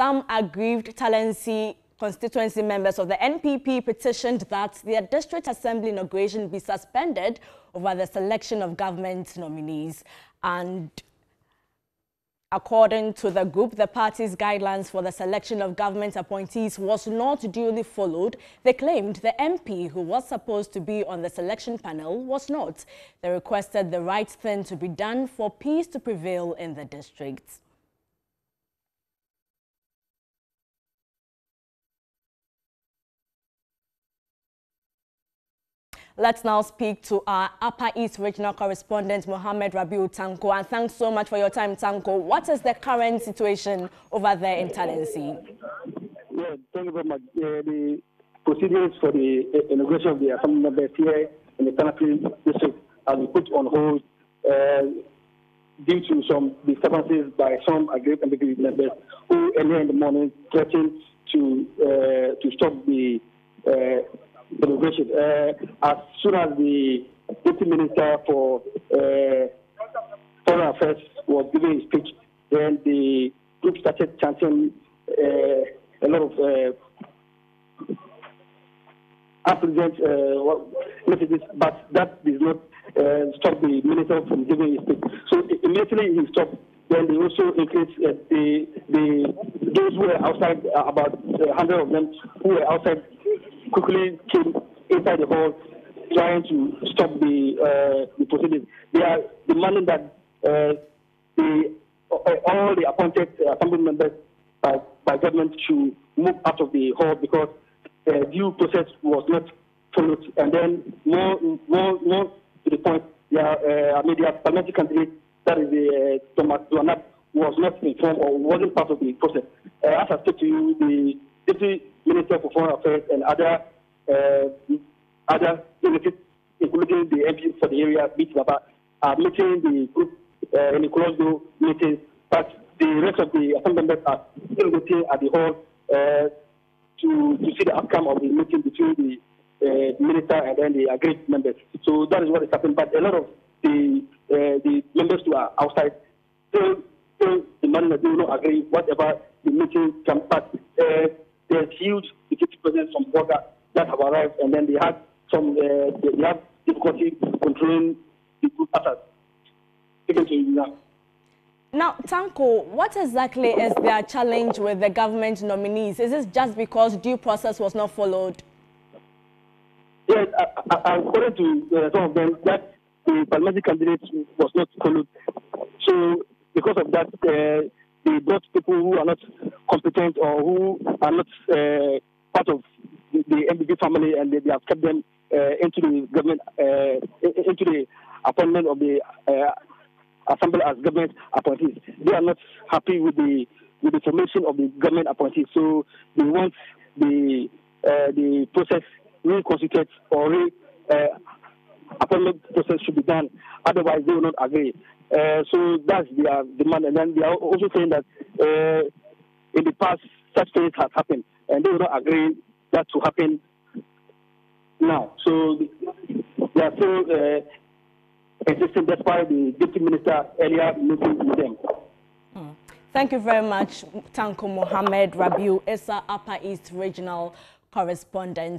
some aggrieved Talensi constituency members of the NPP petitioned that their district assembly inauguration be suspended over the selection of government nominees. And according to the group, the party's guidelines for the selection of government appointees was not duly followed. They claimed the MP who was supposed to be on the selection panel was not. They requested the right thing to be done for peace to prevail in the district. Let's now speak to our Upper East Regional Correspondent, Mohammed Rabiu Tanko. And thanks so much for your time, Tanko. What is the current situation over there in Talensi? Yeah, thank you very much. Uh, the proceedings for the uh, inauguration of the assembly members here in the Talensi district have been put on hold uh, due to some disturbances by some aggrieved members who earlier in the morning threatened to uh, to stop the uh, Uh, as soon as the deputy minister for uh, foreign affairs was giving his speech, then the group started chanting uh, a lot of unpleasant messages, but that did not uh, stop the minister from giving his speech. So immediately he stopped. Then they also increased uh, the the those who were outside, uh, about a hundred of them who were outside quickly came inside the hall trying to stop the uh, the proceedings. They are demanding that uh, the uh, all the appointed assembly members by, by government should move out of the hall because the due process was not followed. And then more more more to the point, yeah, uh, I mean, the parliamentary candidate that is the uh, Thomas Duanap was not informed or wasn't part of the process. Uh, as I said to you, the minister for foreign affairs and other uh, other delegates, including the MP for the area, Beach Baba, are meeting the group uh, in closed meeting, but the rest of the assembly members are still waiting at the hall uh, to, to see the outcome of the meeting between the uh, minister and then the agreed members. So that is what is happening. But a lot of the uh, the members who are outside still still demanding that they will not agree whatever the meeting can pass. Uh, there's huge security presence from Bolga that have arrived, and then they had some, uh, they have difficulty controlling the group attacks. Taken to now. Now, Tanko, what exactly is their challenge with the government nominees? Is this just because due process was not followed? Yes, according to uh, some of them, that the parliamentary candidate was not followed. So, because of that, uh, they brought people who are not competent or who are not uh, part of the, the NPP family, and they, they have kept them uh, into the government, uh, into the appointment of the uh, assembly as government appointees. They are not happy with the with the formation of the government appointees, so they want the uh, the process reconstituted or re uh, appointment process should be done. Otherwise, they will not agree. Uh, so that's their demand, and then they are also saying that in the past such things have happened, and they will not agree that to happen now. So they are still uh, existing despite the deputy minister earlier meeting with them. Mm. Thank you very much, Tanko Mohammed Rabiu, ESA Upper East Regional Correspondent.